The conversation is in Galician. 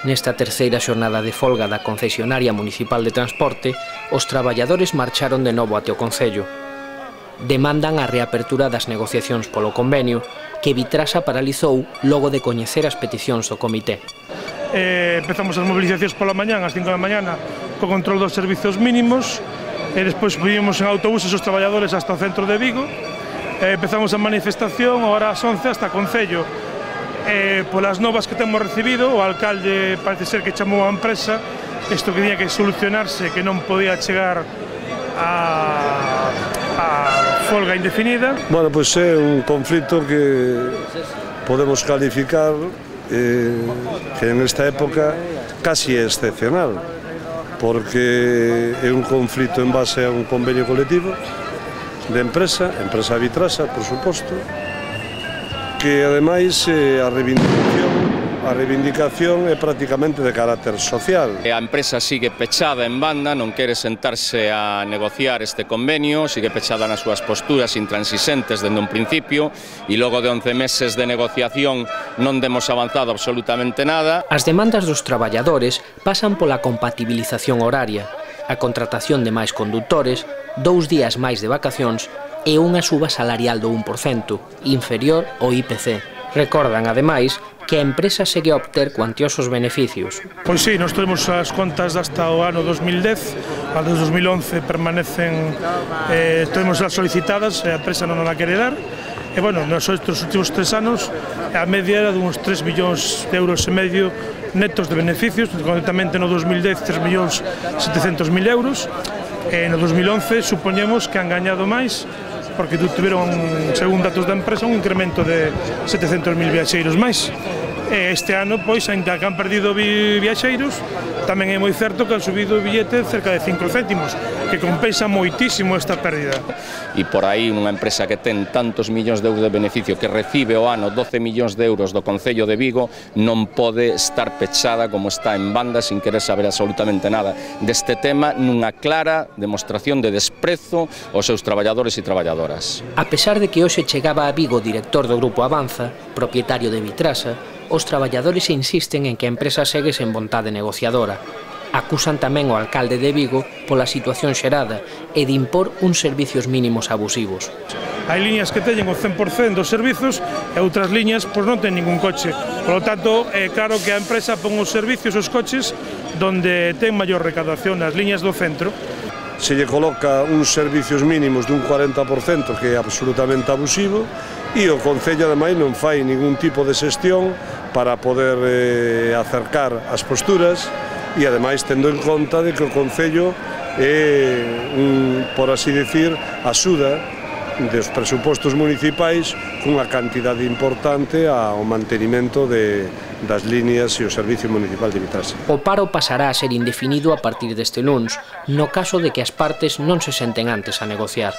Nesta terceira xornada de folga da concesionaria municipal de transporte, os traballadores marcharon de novo até o Concello. Demandan a reapertura das negociacións polo convenio, que Vitrasa paralizou logo de coñecer as peticións do comité. Eh, empezamos as mobilizacións pola mañán, ás 5 da mañana, co control dos servizos mínimos, e despois subimos en autobuses os traballadores hasta o centro de Vigo, e empezamos a manifestación, hora ás 11 hasta Concello, eh, polas novas que temos recibido, o alcalde parece ser que chamou a empresa, isto que tiña que solucionarse, que non podía chegar a, a folga indefinida. Bueno, pois pues é un conflito que podemos calificar eh, que en esta época casi é excepcional, porque é un conflito en base a un convenio colectivo de empresa, empresa vitrasa, por suposto, que ademais eh, a reivindicación A reivindicación é prácticamente de carácter social. A empresa sigue pechada en banda, non quere sentarse a negociar este convenio, sigue pechada nas súas posturas intransixentes dende un principio e logo de 11 meses de negociación non demos avanzado absolutamente nada. As demandas dos traballadores pasan pola compatibilización horaria, a contratación de máis condutores, dous días máis de vacacións e unha suba salarial do 1%, inferior ao IPC. Recordan, ademais, que a empresa segue a obter cuantiosos beneficios. Pois sí, nós temos as contas hasta o ano 2010, al 2011 permanecen, eh, temos as solicitadas, a empresa non a quere dar, E, bueno, nos estes últimos tres anos, a media era duns 3 millóns de euros e medio netos de beneficios, concretamente no 2010 3 millóns 700 mil euros, e no 2011 supoñemos que han gañado máis porque tiveron, según datos da empresa, un incremento de 700.000 viaxeiros máis. E este ano, pois, ainda que han perdido vi viaxeiros, tamén é moi certo que han subido o billete cerca de 5 céntimos que compensa moitísimo esta pérdida. E por aí unha empresa que ten tantos millóns de euros de beneficio que recibe o ano 12 millóns de euros do Concello de Vigo non pode estar pechada como está en banda sin querer saber absolutamente nada deste tema nunha clara demostración de desprezo aos seus traballadores e traballadoras. A pesar de que hoxe chegaba a Vigo o director do Grupo Avanza, propietario de Vitrasa, os traballadores insisten en que a empresa segue sen vontade negociadora, Acusan tamén o alcalde de Vigo pola situación xerada e de impor uns servicios mínimos abusivos. Hai liñas que teñen o 100% dos servizos e outras liñas pois non ten ningún coche. Por lo tanto, é claro que a empresa pon os servicios os coches donde ten maior recadación nas liñas do centro se lle coloca uns servicios mínimos dun 40% que é absolutamente abusivo e o Concello ademais non fai ningún tipo de xestión para poder eh, acercar as posturas e ademais tendo en conta de que o Concello é, un, por así decir, axuda dos presupostos municipais cunha cantidade importante ao mantenimento de, das líneas e o Servicio Municipal de Vitrase. O paro pasará a ser indefinido a partir deste luns, no caso de que as partes non se senten antes a negociar.